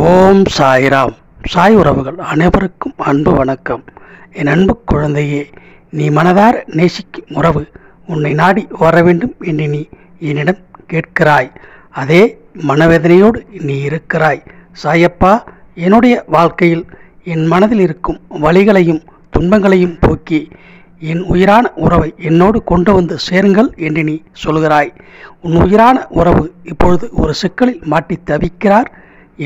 ஓம் சாய்ராம். சாய் உறவுகள் அனைவருக்கும் அன்பு வணக்கம். என் அன்பு குழந்தையே நீ மனதார நேசிக்கும் உறவு உன்னை நாடி வர வேண்டும் என்று நீ என்னிடம் கேட்கிறாய். அதே மனவேதனையோடு நீ இருக்கிறாய். சாயப்பா என்னுடைய வாழ்க்கையில் என் மனதில் இருக்கும் வலிகளையும் துன்பங்களையும் போக்கி என் உயிரான உறவை என்னோடு கொண்டு வந்து சேருங்கள் என்று நீ சொல்கிறாய். உன் உயிரான உறவு இப்பொழுது ஒரு சிக்கலில் மாட்டி தவிக்கிறார்.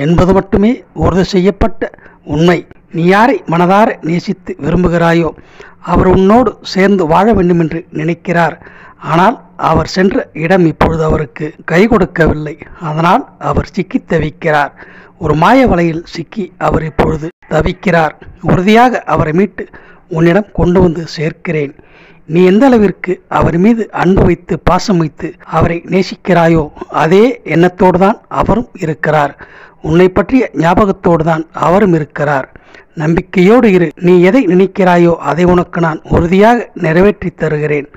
என்பது மட்டுமே உறுதி செய்யப்பட்ட உண்மை. நீ யாரை மனதார நேசித்து விரும்புகிறாயோ அவர் உன்னோடு சேர்ந்து வாழ வேண்டுமென்று நினைக்கிறார். ஆனால் அவர் சென்ற இடம் இப்பொழுது அவருக்கு கை கொடுக்கவில்லை. அதனால் அவர் சிக்கி தவிக்கிறார். ஒரு மாய வலையில் சிக்கி அவர் இப்பொழுது தவிக்கிறார். உறுதியாக அவரை மீட்டு உன்னிடம் கொண்டு வந்து சேர்க்கிறேன். நீ எந்த அளவிற்கு அவர் மீது அன்பு வைத்து பாசம் வைத்து அவரை நேசிக்கிறாயோ அதே எண்ணத்தோடு தான் அவரும் இருக்கிறார். உன்னை பற்றிய ஞாபகத்தோடு தான் அவரும் இருக்கிறார். நம்பிக்கையோடு இரு. நீ எதை நினைக்கிறாயோ அதை உனக்கு நான் உறுதியாக நிறைவேற்றி தருகிறேன்.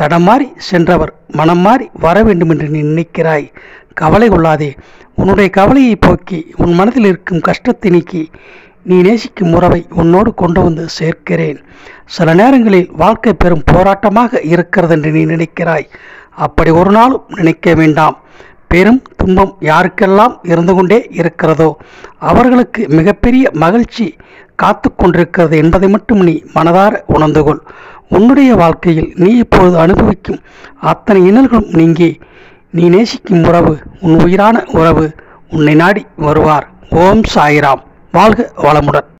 தடமாறி சென்றவர் மனம் மாறி வர வேண்டும் என்று நீ நினைக்கிறாய். கவலை கொள்ளாதே. உன்னுடைய கவலையை போக்கி உன் மனதில் இருக்கும் கஷ்டத்தை நீக்கி நீ நேசிக்கும் உறவை உன்னோடு கொண்டு வந்து சேர்க்கிறேன். சில நேரங்களில் வாழ்க்கை பெரும் போராட்டமாக இருக்கிறது என்று நீ நினைக்கிறாய். அப்படி ஒரு நாளும் நினைக்க வேண்டாம். பெரும் துன்பம் யாருக்கெல்லாம் இருந்து கொண்டே இருக்கிறதோ அவர்களுக்கு மிகப்பெரிய மகிழ்ச்சி காத்து கொண்டிருக்கிறது என்பதை மட்டும் நீ மனதார உணர்ந்து கொள். உன்னுடைய வாழ்க்கையில் நீ இப்பொழுது அனுபவிக்கும் அத்தனை இன்னல்களும் நீங்கி நீ நேசிக்கும் உறவு உன் உயிரான உறவு உன்னை நாடி வருவார். ஓம் சாய்ராம். வாழ்க வளமுடன்.